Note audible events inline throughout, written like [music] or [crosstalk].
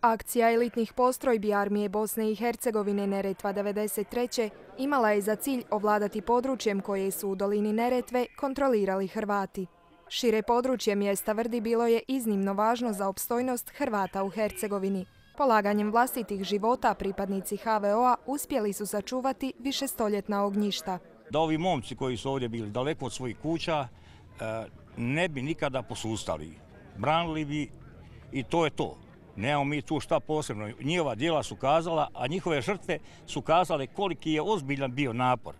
Akcija elitnih postrojbi armije Bosne i Hercegovine Neretva 93. imala je za cilj ovladati područjem koje su u dolini Neretve kontrolirali Hrvati. Šire područje mjesta Vrdi bilo je iznimno važno za opstojnost Hrvata u Hercegovini. Polaganjem vlastitih života pripadnici HVO-a uspjeli su sačuvati višestoljetna ognjišta. Da ovi momci koji su ovdje bili daleko od svojih kuća e, ne bi nikada posustali. Branili bi i to je to. Nemamo mi tu šta posebno. Njihova dijela su kazala, a njihove žrtve su kazale koliki je ozbiljan bio napor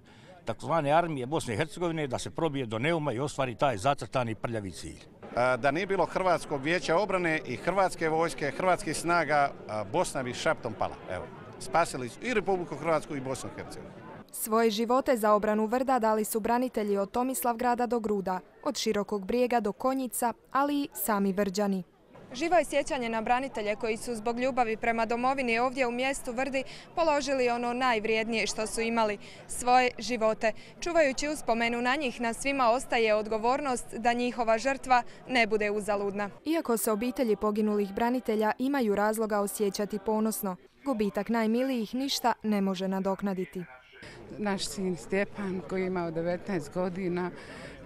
takozvane armije Bosne i Hercegovine da se probije do Neuma i ostvari taj zacrtani prljavi cilj. Da nije bilo Hrvatskog vijeća obrane i Hrvatske vojske, Hrvatskih snaga, Bosna bi šaptom pala. Evo, spasili su i Republiku Hrvatsku i Bosnu i Hercegovinu. Svoje živote za obranu Vrda dali su branitelji od Tomislavgrada do Gruda, od Širokog brijega do Konjica, ali i sami Vrđani. Živo je sjećanje na branitelje koji su zbog ljubavi prema domovini ovdje u mjestu Vrdi položili ono najvrijednije što su imali, svoje živote. Čuvajući uspomenu na njih, na svima ostaje odgovornost da njihova žrtva ne bude uzaludna. Iako se obitelji poginulih branitelja imaju razloga osjećati ponosno, gubitak najmilijih ništa ne može nadoknaditi. Naš sin Stjepan koji je imao 19 godina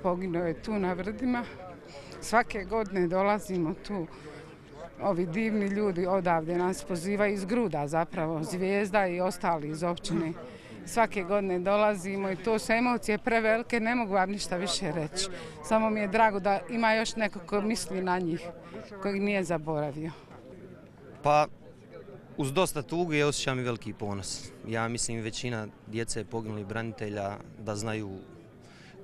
poginuo je tu na Vrdima. Svake godine dolazimo tu ovi divni ljudi odavde nas pozivaju iz gruda zapravo, zvijezda i ostali iz općine. Svake godine dolazimo i to su emocije prevelike, ne mogu vam ništa više reći. Samo mi je drago da ima još neko ko misli na njih, koji nije zaboravio. Pa, uz dosta tugu je osjećam i veliki ponos. Ja mislim većina djece poginulih branitelja da znaju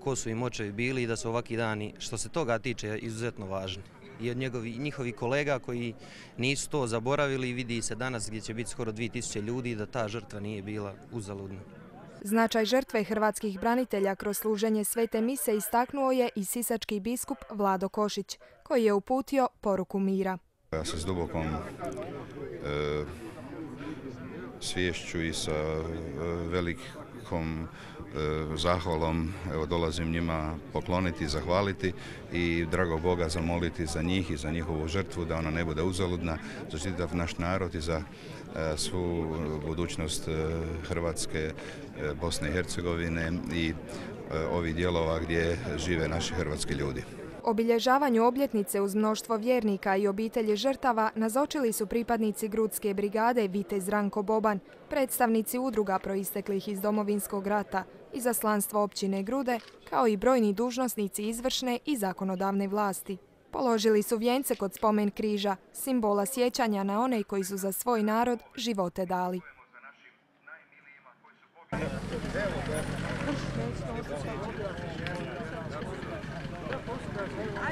ko su im očevi bili i da su ovaki dani, što se toga tiče, izuzetno važni i od njegovi, njihovih kolega koji nisu to zaboravili i vidi se danas gdje će biti skoro 2000 ljudi da ta žrtva nije bila uzaludna. Značaj žrtve hrvatskih branitelja kroz služenje svete mise istaknuo je i sisački biskup Vlado Košić, koji je uputio poruku mira. Ja se s dubokom e, svješću i sa e, velikom E, zahvalom evo, dolazim njima pokloniti, zahvaliti i drago Boga zamoliti za njih i za njihovu žrtvu da ona ne bude uzaludna, za čitav naš narod i za e, svu budućnost e, Hrvatske, Bosne i Hercegovine i ovih dijelova gdje žive naši hrvatski ljudi. Obilježavanju obljetnice uz mnoštvo vjernika i obitelji žrtava nazočili su pripadnici Grudske brigade Vitez Ranko Boban, predstavnici udruga proisteklih iz domovinskog rata, izaslanstvo općine Grude, kao i brojni dužnosnici izvršne i zakonodavne vlasti. Položili su vijence kod spomen križa, simbola sjećanja na one koji su za svoj narod živote dali.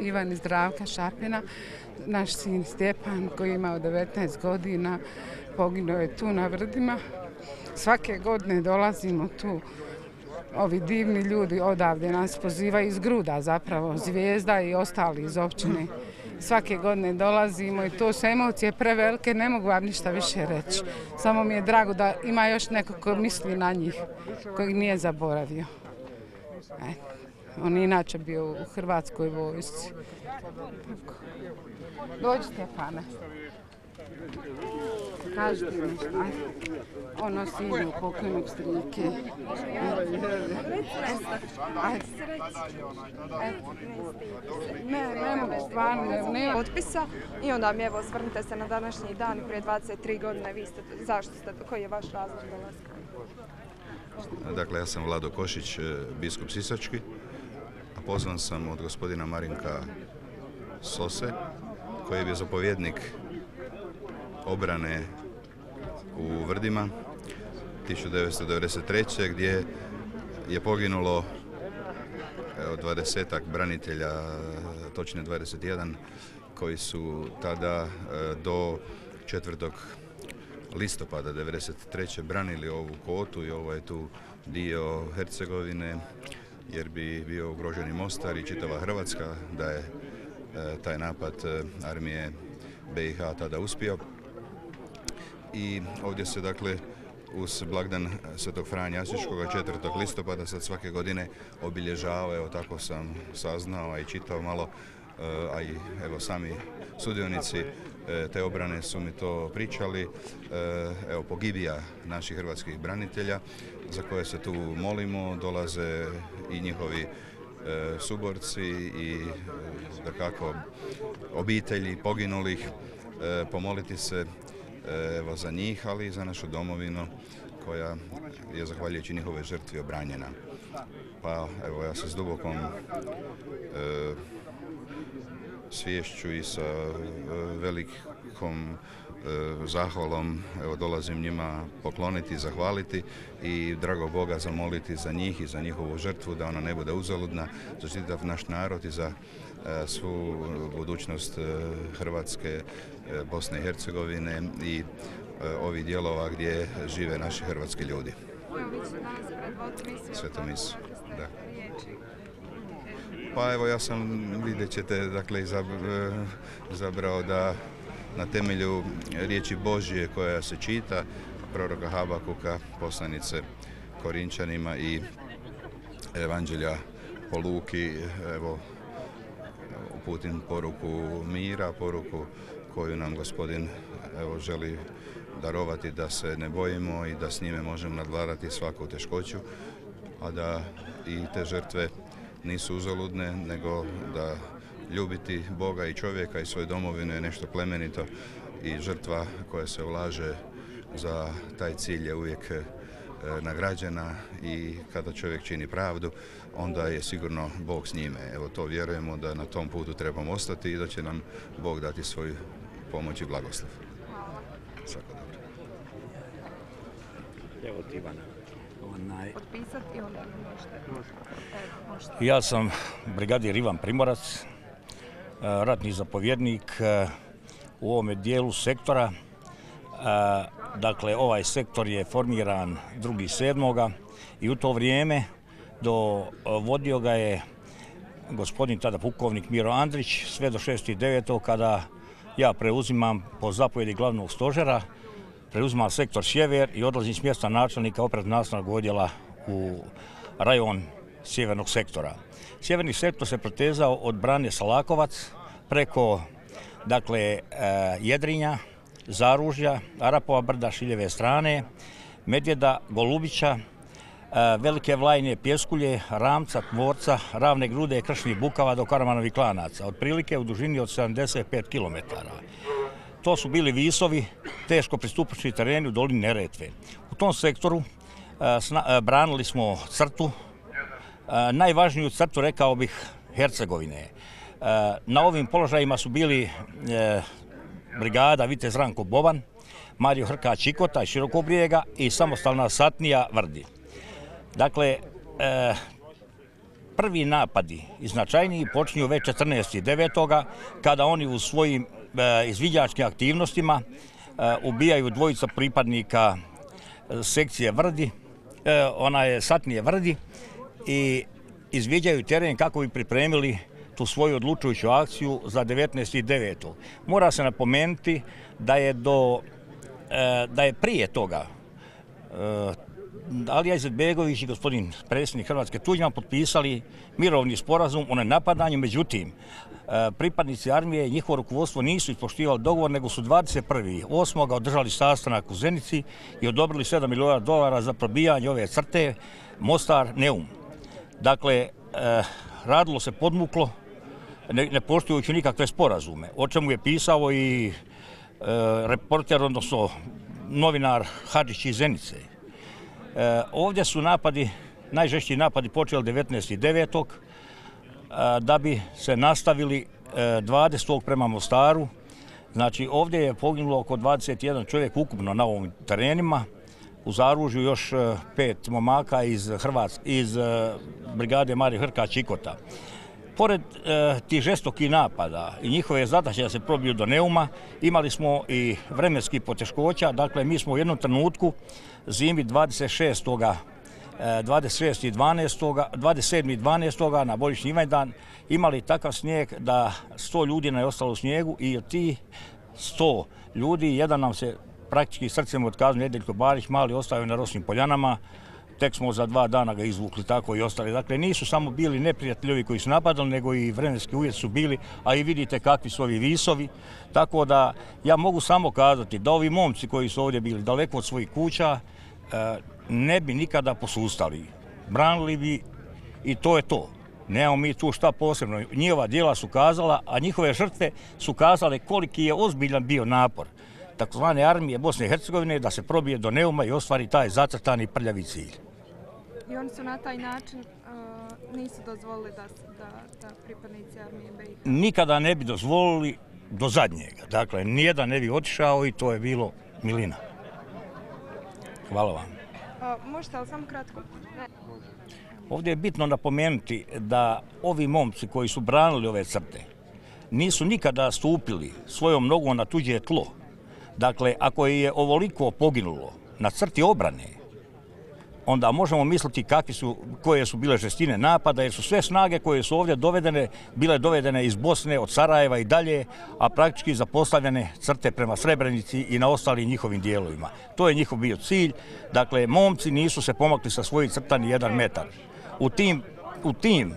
Ivan iz Zdravka Šarpina, naš sin Stjepan koji je imao 19 godina, poginuo je tu na Vrdima. Svake godine dolazimo tu ovi divni ljudi odavde nas pozivaju iz gruda zapravo, zvijezda i ostali iz općine. Svake godine dolazimo i to su emocije prevelike, ne mogu vam ništa više reći. Samo mi je drago da ima još neko ko misli na njih, koji nije zaboravio. On je inače bio u Hrvatskoj vojsci. Dođi Stefane. Kaži ti nešto. Ono sinu pokojnog strike. Ne, ne mogu stvarno. Ne. Otpisa i onda mi evo svrnite se na današnji dan prije 23 godine. Vi ste, zašto ste, koji je vaš razlog dolaska? Dakle, ja sam Vlado Košić, e, biskup Sisački, a pozvan sam od gospodina Marinka Sose, koji je bio zapovjednik obrane u Vrdima 1993. gdje je poginulo evo, 20 branitelja, točne 21, koji su tada e, do 4. listopada 1993. branili ovu kotu i ovo je tu dio Hercegovine jer bi bio ugroženi Mostar i čitava Hrvatska da je e, taj napad e, armije BiH tada uspio. I ovdje se dakle uz blagdan Svetog Franja Asiškog 4. listopada sad svake godine obilježava, evo tako sam saznao i čitao malo, e, a i evo sami sudionici te obrane su mi to pričali. Evo pogibija naših hrvatskih branitelja za koje se tu molimo, dolaze i njihovi suborci i da kako obitelji poginulih, pomoliti se evo, za njih, ali i za našu domovinu koja je zahvaljujući njihove žrtvi obranjena. Pa evo ja se s dubokom svješću i sa velikom E, zahvalom evo, dolazim njima pokloniti, zahvaliti i drago Boga zamoliti za njih i za njihovu žrtvu da ona ne bude uzaludna, za naš narod i za e, svu budućnost e, Hrvatske, Bosne i Hercegovine i ovih dijelova gdje žive naši hrvatski ljudi. Sveto mis. Da. Pa evo ja sam, vidjet ćete, dakle, zabrao da na temelju riječi Božije koja se čita, proroka Habakuka, poslanice Korinčanima i Evanđelja po Luki, evo, uputim poruku mira, poruku koju nam gospodin evo, želi darovati da se ne bojimo i da s njime možemo nadvladati svaku teškoću, a da i te žrtve nisu uzaludne, nego da ljubiti Boga i čovjeka i svoju domovinu je nešto plemenito i žrtva koja se ulaže za taj cilj je uvijek nagrađena i kada čovjek čini pravdu, onda je sigurno Bog s njime. Evo to vjerujemo da na tom putu trebamo ostati i da će nam Bog dati svoju pomoć i blagoslov. Svako dobro. Evo ti Ja sam brigadir Ivan Primorac, E, ratni zapovjednik e, u ovome dijelu sektora. Dakle, ovaj sektor je formiran 2.7. i u to vrijeme do vodio ga je gospodin tada pukovnik Miro Andrić sve do 6.9. kada ja preuzimam po zapovjedi glavnog stožera, preuzimam sektor Sjever i odlazim s mjesta načelnika opet nastavnog odjela u rajon sjevernog sektora. Sjeverni sektor se protezao od brane Salakovac preko dakle, e, Jedrinja, Zaružja, Arapova brda, Šiljeve strane, Medvjeda, Golubića, e, Velike Vlajne, Pjeskulje, Ramca, Tvorca, Ravne grude, Kršnih Bukava do Karamanovi klanaca, otprilike u dužini od 75 km. To su bili visovi, teško pristupačni tereni u dolini Neretve. U tom sektoru e, branili smo crtu, najvažniju crtu, rekao bih, Hercegovine. Na ovim položajima su bili e, brigada Vitez Ranko Boban, Mario Hrka Čikota i Širokobrijega i samostalna satnija Vrdi. Dakle, e, prvi napadi i značajniji počinju već 14.9. kada oni u svojim e, izviđačkim aktivnostima ubijaju dvojica pripadnika sekcije Vrdi, ona je satnije Vrdi i izviđaju teren kako bi pripremili tu svoju odlučujuću akciju za 19.9. Mora se napomenuti da je do e, da je prije toga e, Alija Izetbegović i gospodin predsjednik Hrvatske Tuđman potpisali mirovni sporazum o nenapadanju, međutim, e, pripadnici armije i njihovo rukovodstvo nisu ispoštivali dogovor, nego su 21.8. održali sastanak u Zenici i odobrili 7 milijuna dolara za probijanje ove crte Mostar-Neum. Dakle, radilo se podmuklo, ne, poštujući nikakve sporazume, o čemu je pisao i e, reporter, odnosno novinar Hadžić iz Zenice. E, ovdje su napadi, najžešći napadi počeli 19.9. E, da bi se nastavili 20. prema Mostaru. Znači ovdje je poginulo oko 21 čovjek ukupno na ovim terenima. U zaružju još pet momaka iz, iz brigade Marije Hrka Čikota. Pored e, tih žestokih napada i njihove zadaće da se probiju do Neuma, imali smo i vremenskih poteškoća. Dakle, mi smo u jednom trenutku zimi 26. 26. 12. 27. 12. na božićni imendan imali takav snijeg da 100 ljudi je ostalo u snijegu i od tih 100 ljudi, jedan nam se praktički srcem otkazao Nedeljko Barić, mali ostavio na Rosnim poljanama, tek smo za dva dana ga izvukli tako i ostali. Dakle, nisu samo bili neprijateljovi koji su napadali, nego i vremenski uvjeti su bili, a i vidite kakvi su ovi visovi. Tako da ja mogu samo kazati da ovi momci koji su ovdje bili daleko od svojih kuća, e, ne bi nikada posustali. Branili bi i to je to. Nemamo mi tu šta posebno. Njihova dijela su kazala, a njihove žrtve su kazale koliki je ozbiljan bio napor takozvane armije Bosne i Hercegovine da se probije do Neuma i ostvari taj zacrtani prljavi cilj. I oni su na taj način uh, nisu dozvolili da, da, da pripadnici armije BiH? Nikada ne bi dozvolili do zadnjega. Dakle, nijedan ne bi otišao i to je bilo milina. Hvala vam. Uh, možete li samo kratko? Ne. Ovdje je bitno napomenuti da ovi momci koji su branili ove crte nisu nikada stupili svojom nogom na tuđe tlo. Dakle, ako je ovoliko poginulo na crti obrane, onda možemo misliti kakvi su, koje su bile žestine napada, jer su sve snage koje su ovdje dovedene, bile dovedene iz Bosne, od Sarajeva i dalje, a praktički zapostavljene crte prema Srebrenici i na ostalim njihovim dijelovima. To je njihov bio cilj. Dakle, momci nisu se pomakli sa svojih crta ni jedan metar. U tim, u tim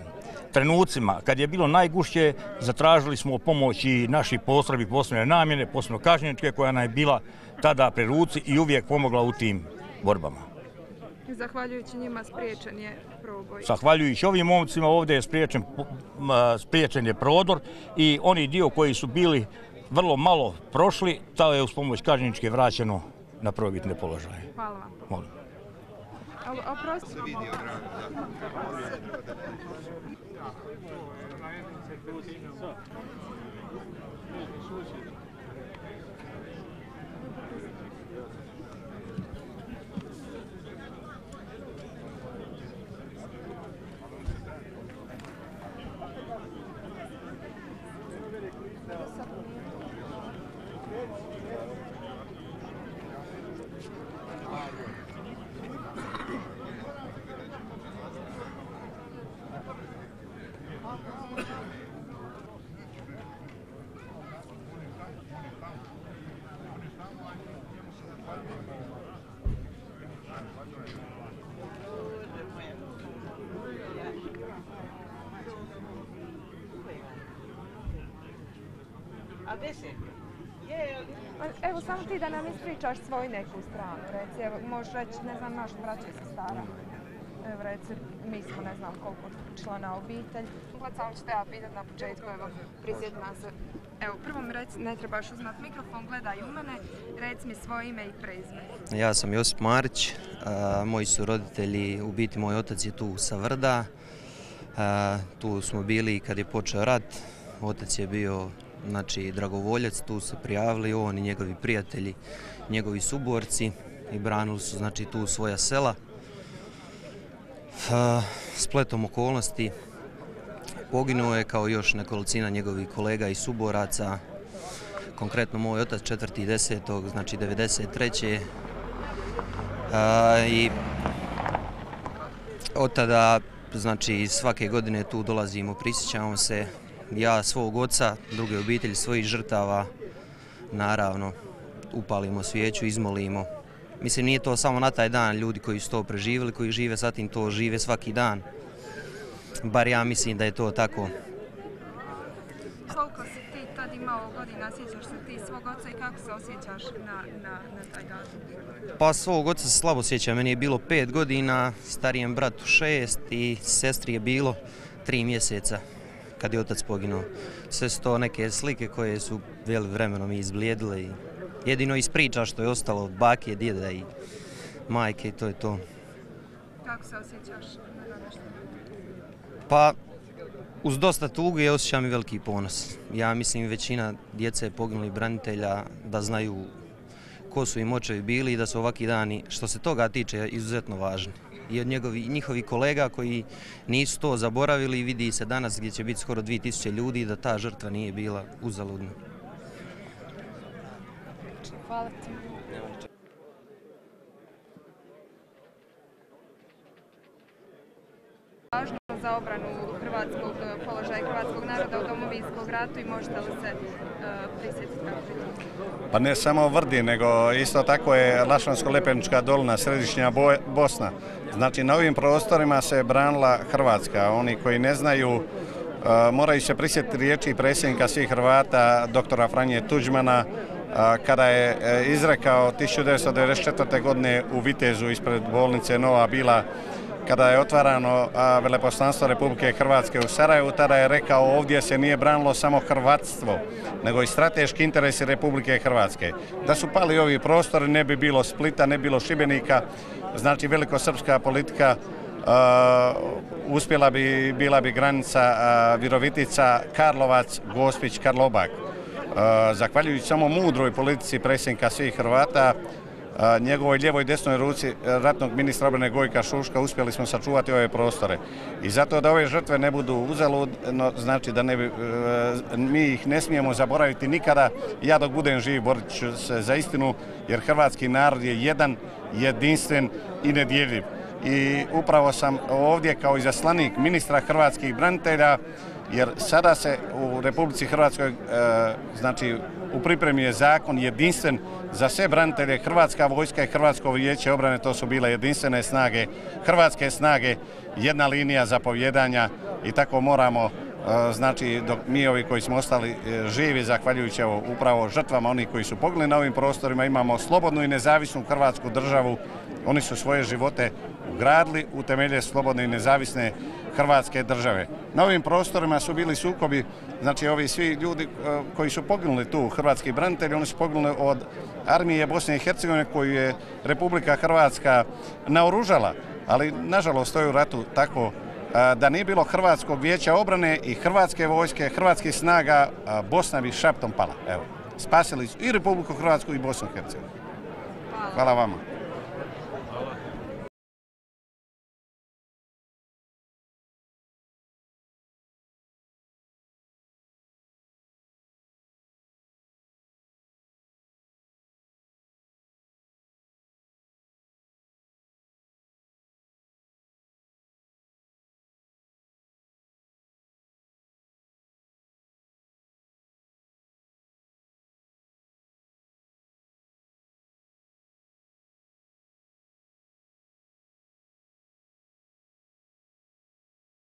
trenucima, kad je bilo najgušće, zatražili smo pomoć i naši postrebi posebne namjene, posebno kažnjeničke, koja nam je bila tada pre ruci i uvijek pomogla u tim borbama. Zahvaljujući njima spriječen je proboj. Zahvaljujući ovim momcima ovdje je spriječen, spriječen je prodor i oni dio koji su bili vrlo malo prošli, to je uz pomoć kažnjeničke vraćeno na prvobitne položaje. Hvala vam. Molim. Oprosti. [laughs] 앞으로변화의모습 을. Evo samo ti da nam ispričaš svoju neku stranu, reci, evo možeš reći, ne znam, naš braća se stara. Evo reci, mi smo ne znam koliko člana obitelj. Gled samo ću te ja pitat na početku, evo prisjetim se. Evo, prvo mi reci, ne trebaš uzmat mikrofon, gledaj u mene, reci mi svoje ime i prezime. Ja sam Josip Marić, moji su roditelji, u biti moj otac je tu sa Vrda. tu smo bili kad je počeo rat, otac je bio znači dragovoljac, tu se prijavili on i njegovi prijatelji, njegovi suborci i branili su znači tu svoja sela. Spletom okolnosti poginuo je kao još nekolicina njegovih kolega i suboraca, konkretno moj otac 4.10. znači 93. I od tada znači svake godine tu dolazimo, prisjećamo se ja svog oca, druge obitelji, svojih žrtava, naravno, upalimo svijeću, izmolimo. Mislim, nije to samo na taj dan ljudi koji su to preživjeli, koji žive sa tim, to žive svaki dan. Bar ja mislim da je to tako. Koliko si ti tad imao godina, sjećaš se ti svog oca i kako se osjećaš na, na, taj dan? Pa svog oca se slabo sjećam, meni je bilo pet godina, starijem bratu šest i sestri je bilo tri mjeseca kad je otac poginuo. Sve su to neke slike koje su veli vremenom izblijedile i jedino iz priča što je ostalo od bake, djeda i majke i to je to. Kako se osjećaš Pa, uz dosta tuge ja osjećam i veliki ponos. Ja mislim većina djece poginulih branitelja da znaju ko su im očevi bili i da su ovaki dani, što se toga tiče, izuzetno važni. I od njihovih kolega koji nisu to zaboravili, vidi se danas gdje će biti skoro 2000 ljudi da ta žrtva nije bila uzaludna. Hvala ti. Važno za obranu hrvatskog položaja hrvatskog naroda u domovinskom ratu i možete li se prisjetiti kako Pa ne samo Vrdi, nego isto tako je Lašansko-Lepenička dolina, središnja Bosna. Znači na ovim prostorima se branila Hrvatska. Oni koji ne znaju moraju se prisjetiti riječi predsjednika svih Hrvata, doktora Franje Tuđmana, kada je e, izrekao 1994. godine u Vitezu ispred bolnice Nova Bila kada je otvarano veleposlanstvo Republike Hrvatske u Sarajevu, tada je rekao ovdje se nije branilo samo hrvatstvo, nego i strateški interesi Republike Hrvatske. Da su pali ovi prostori, ne bi bilo Splita, ne bi bilo Šibenika, znači velikosrpska politika uspjela bi, bila bi granica Virovitica, Karlovac, Gospić, Karlobak. Zahvaljujući samo mudroj politici predsjednika svih Hrvata, njegovoj ljevoj desnoj ruci ratnog ministra obrane Gojka Šuška uspjeli smo sačuvati ove prostore. I zato da ove žrtve ne budu uzaludno, znači da ne e, mi ih ne smijemo zaboraviti nikada. Ja dok budem živ borit ću se za istinu jer hrvatski narod je jedan, jedinstven i nedjeljiv. I upravo sam ovdje kao izaslanik ministra hrvatskih branitelja jer sada se u Republici Hrvatskoj, e, znači u pripremi je zakon jedinstven za sve branitelje, Hrvatska vojska i Hrvatsko vijeće obrane, to su bile jedinstvene snage, Hrvatske snage, jedna linija zapovjedanja i tako moramo e, znači dok mi ovi koji smo ostali e, živi zahvaljujući upravo žrtvama onih koji su pogledali na ovim prostorima imamo slobodnu i nezavisnu Hrvatsku državu. Oni su svoje živote ugradili u temelje slobodne i nezavisne Hrvatske države. Na ovim prostorima su bili sukobi, znači ovi svi ljudi e, koji su poginuli tu, hrvatski branitelji, oni su poginuli od armije Bosne i Hercegovine koju je Republika Hrvatska naoružala, ali nažalost to je u ratu tako e, da nije bilo Hrvatskog vijeća obrane i Hrvatske vojske, Hrvatskih snaga, Bosna bi šaptom pala. Evo, spasili su i Republiku Hrvatsku i Bosnu i Hercegovinu. Hvala vama.